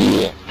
Yeah.